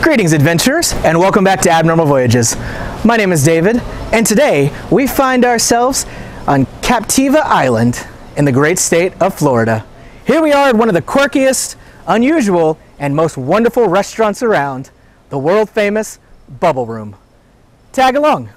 Greetings, adventurers, and welcome back to Abnormal Voyages. My name is David, and today we find ourselves on Captiva Island in the great state of Florida. Here we are at one of the quirkiest, unusual, and most wonderful restaurants around, the world famous Bubble Room. Tag along.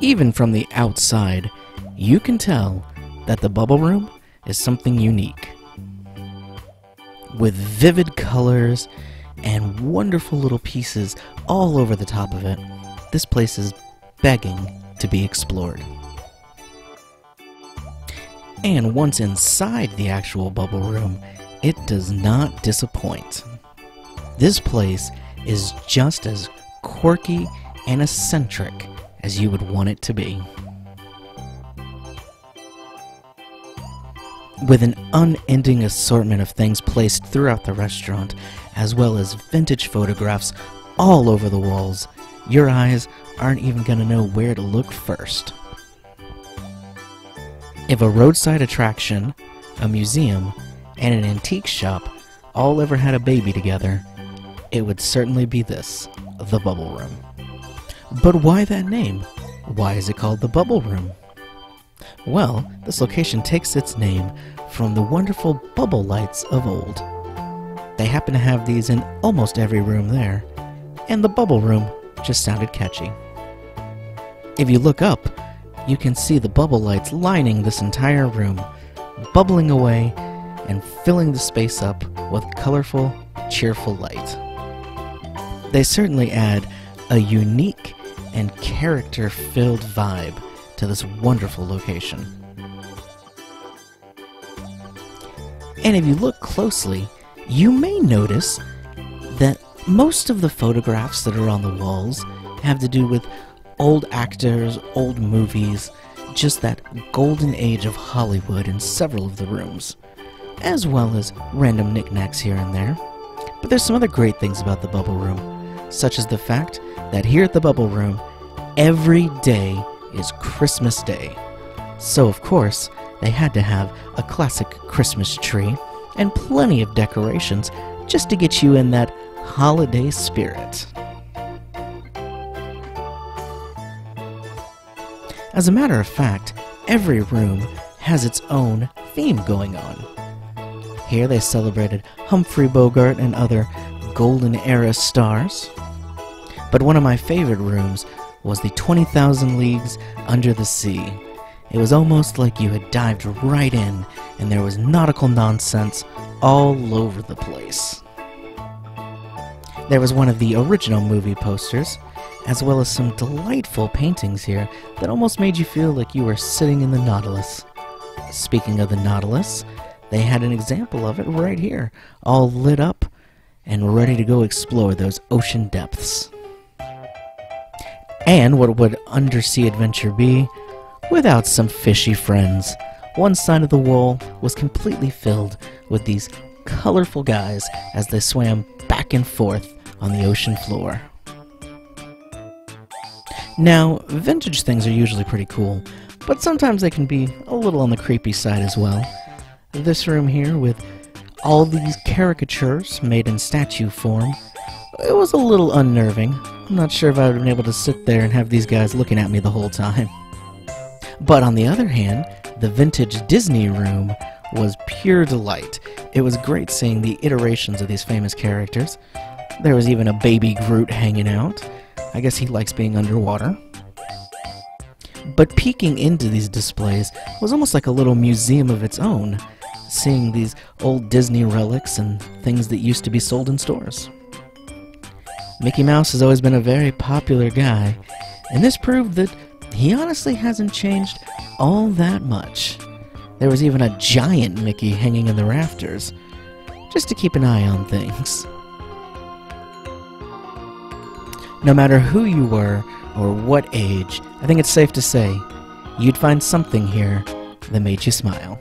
Even from the outside, you can tell that the bubble room is something unique. With vivid colors and wonderful little pieces all over the top of it, this place is begging to be explored. And once inside the actual bubble room, it does not disappoint. This place is just as quirky and eccentric as you would want it to be. With an unending assortment of things placed throughout the restaurant, as well as vintage photographs all over the walls, your eyes aren't even going to know where to look first. If a roadside attraction, a museum, and an antique shop all ever had a baby together, it would certainly be this the Bubble Room. But why that name? Why is it called the Bubble Room? Well, this location takes its name from the wonderful bubble lights of old. They happen to have these in almost every room there, and the Bubble Room just sounded catchy. If you look up, you can see the bubble lights lining this entire room, bubbling away and filling the space up with colorful, cheerful light. They certainly add a unique and character filled vibe to this wonderful location. And if you look closely, you may notice that most of the photographs that are on the walls have to do with old actors, old movies, just that golden age of Hollywood in several of the rooms, as well as random knickknacks here and there. But there's some other great things about the Bubble Room, such as the fact that here at the Bubble Room, every day is Christmas Day. So, of course, they had to have a classic Christmas tree and plenty of decorations just to get you in that holiday spirit. As a matter of fact, every room has its own theme going on. Here they celebrated Humphrey Bogart and other Golden Era stars. But one of my favorite rooms was the 20,000 Leagues Under the Sea. It was almost like you had dived right in, and there was nautical nonsense all over the place. There was one of the original movie posters, as well as some delightful paintings here that almost made you feel like you were sitting in the Nautilus. Speaking of the Nautilus, they had an example of it right here, all lit up and ready to go explore those ocean depths. And what would undersea adventure be without some fishy friends? One side of the wall was completely filled with these colorful guys as they swam back and forth on the ocean floor. Now, vintage things are usually pretty cool, but sometimes they can be a little on the creepy side as well. This room here, with all these caricatures made in statue form, it was a little unnerving. I'm not sure if I would have been able to sit there and have these guys looking at me the whole time. But on the other hand, the vintage Disney room was pure delight. It was great seeing the iterations of these famous characters. There was even a baby Groot hanging out. I guess he likes being underwater. But peeking into these displays was almost like a little museum of its own, seeing these old Disney relics and things that used to be sold in stores. Mickey Mouse has always been a very popular guy, and this proved that he honestly hasn't changed all that much. There was even a giant Mickey hanging in the rafters, just to keep an eye on things. No matter who you were or what age, I think it's safe to say you'd find something here that made you smile.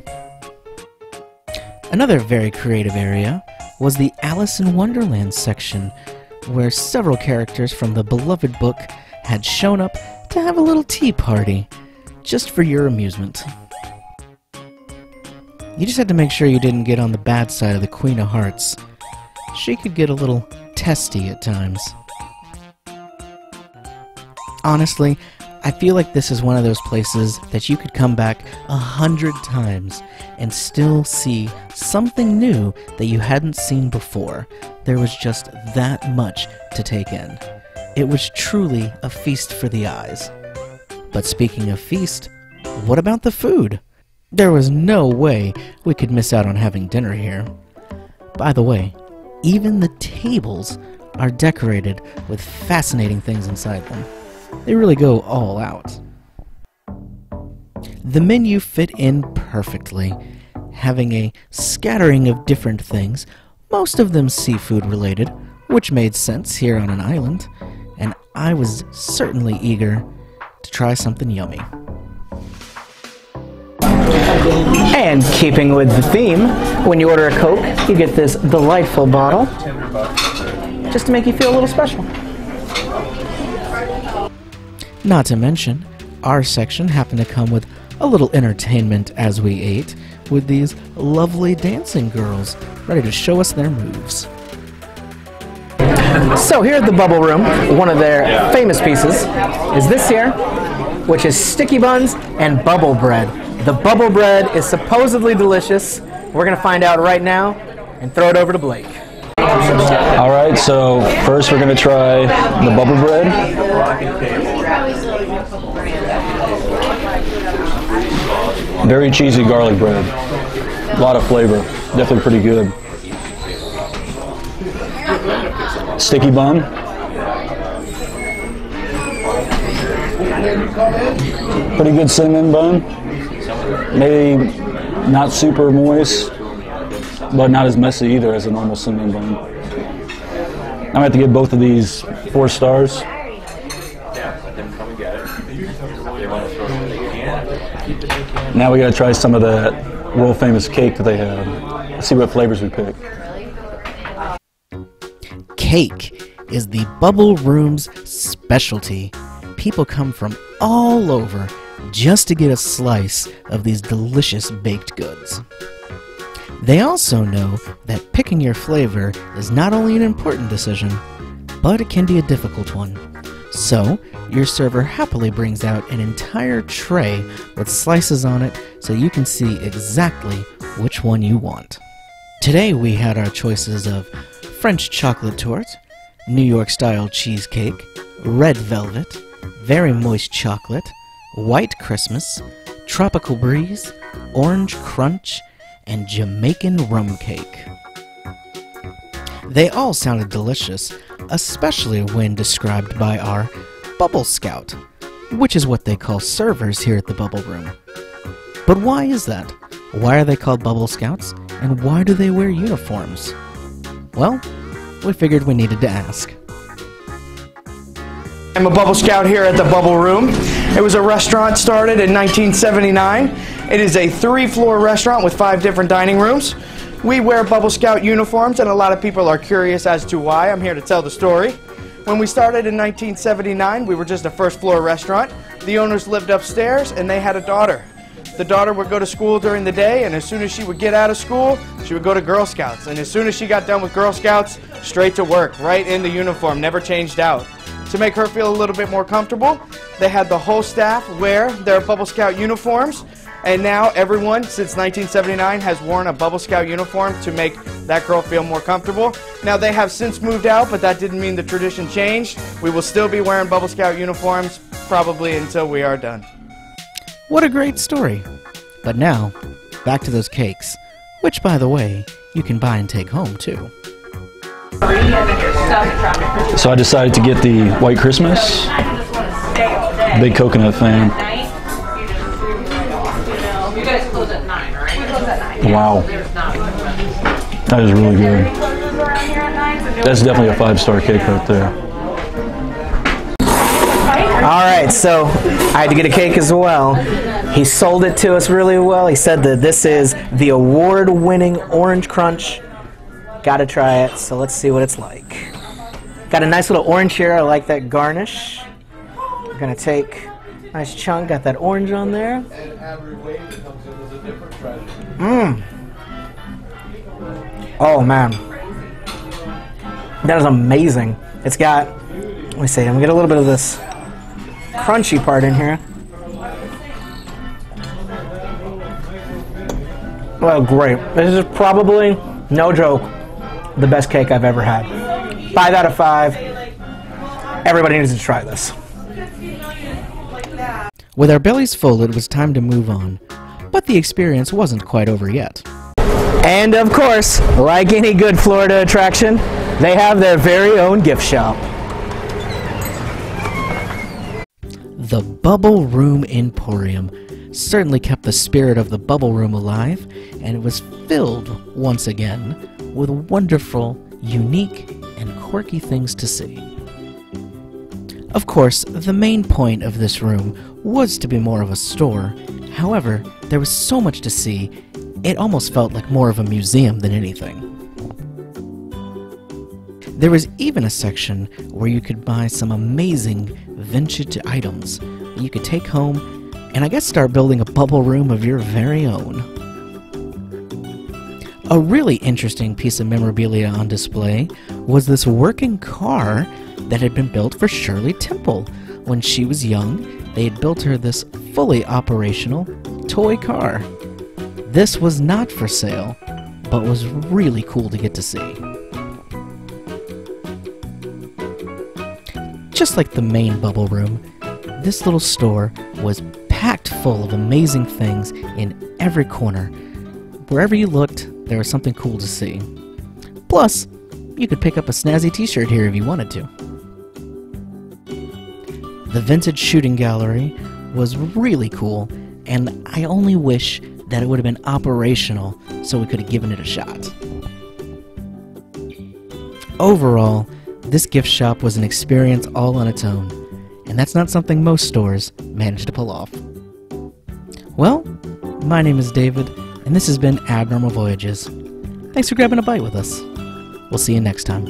Another very creative area was the Alice in Wonderland section, where several characters from the beloved book had shown up to have a little tea party, just for your amusement. You just had to make sure you didn't get on the bad side of the Queen of Hearts. She could get a little testy at times. Honestly, I feel like this is one of those places that you could come back a hundred times and still see something new that you hadn't seen before. There was just that much to take in. It was truly a feast for the eyes. But speaking of feast, what about the food? There was no way we could miss out on having dinner here. By the way, even the tables are decorated with fascinating things inside them. They really go all out. The menu fit in perfectly, having a scattering of different things, most of them seafood related, which made sense here on an island, and I was certainly eager to try something yummy. And keeping with the theme, when you order a Coke, you get this delightful bottle just to make you feel a little special. Not to mention, our section happened to come with a little entertainment as we ate, with these lovely dancing girls ready to show us their moves. So here at the Bubble Room, one of their famous pieces is this here, which is sticky buns and bubble bread. The bubble bread is supposedly delicious. We're gonna find out right now and throw it over to Blake. All right, so first we're gonna try the bubble bread. Very cheesy garlic bread. A lot of flavor. Definitely pretty good. Sticky bun. Pretty good cinnamon bun. Maybe not super moist, but not as messy either as a normal cinnamon bun. I'm gonna have to give both of these four stars. Now we gotta try some of that world famous cake that they have. Let's see what flavors we pick. Cake is the Bubble Room's specialty. People come from all over just to get a slice of these delicious baked goods. They also know that picking your flavor is not only an important decision, but it can be a difficult one. So, your server happily brings out an entire tray with slices on it so you can see exactly which one you want. Today we had our choices of French chocolate torte, New York style cheesecake, red velvet, very moist chocolate, white Christmas, tropical breeze, orange crunch, and Jamaican rum cake. They all sounded delicious, especially when described by our Bubble Scout, which is what they call servers here at the Bubble Room. But why is that? Why are they called Bubble Scouts, and why do they wear uniforms? Well, we figured we needed to ask. I'm a Bubble Scout here at the Bubble Room. It was a restaurant started in 1979. It is a three floor restaurant with five different dining rooms. We wear Bubble Scout uniforms, and a lot of people are curious as to why. I'm here to tell the story. When we started in 1979, we were just a first floor restaurant. The owners lived upstairs, and they had a daughter. The daughter would go to school during the day, and as soon as she would get out of school, she would go to Girl Scouts. And as soon as she got done with Girl Scouts, straight to work, right in the uniform, never changed out. To make her feel a little bit more comfortable, they had the whole staff wear their Bubble Scout uniforms. And now everyone since 1979 has worn a Bubble Scout uniform to make that girl feel more comfortable. Now they have since moved out, but that didn't mean the tradition changed. We will still be wearing Bubble Scout uniforms probably until we are done. What a great story! But now, back to those cakes, which, by the way, you can buy and take home too. So I decided to get the White Christmas. Big coconut fan. Wow. That is really good. That's definitely a five star cake right there. All right, so I had to get a cake as well. He sold it to us really well. He said that this is the award winning Orange Crunch. Gotta try it, so let's see what it's like. Got a nice little orange here. I like that garnish. Gonna take nice chunk. Got that orange on there. Mmm. Oh man, that is amazing. It's got. Let me see. I'm gonna get a little bit of this crunchy part in here. Well, great. This is probably, no joke, the best cake I've ever had. Five out of five. Everybody needs to try this. With our bellies full, it was time to move on. But the experience wasn't quite over yet. And of course, like any good Florida attraction, they have their very own gift shop. The Bubble Room Emporium certainly kept the spirit of the Bubble Room alive, and it was filled, once again, with wonderful, unique, and quirky things to see. Of course, the main point of this room was to be more of a store. However, there was so much to see, it almost felt like more of a museum than anything. There was even a section where you could buy some amazing vintage items that you could take home and I guess start building a bubble room of your very own. A really interesting piece of memorabilia on display was this working car that had been built for Shirley Temple. When she was young, they had built her this fully operational toy car. This was not for sale, but was really cool to get to see. Just like the main bubble room, this little store was packed full of amazing things in every corner. Wherever you looked, there was something cool to see. Plus, you could pick up a snazzy t shirt here if you wanted to. The vintage shooting gallery was really cool, and I only wish that it would have been operational so we could have given it a shot. Overall, this gift shop was an experience all on its own, and that's not something most stores manage to pull off. Well, my name is David, and this has been Abnormal Voyages. Thanks for grabbing a bite with us. We'll see you next time.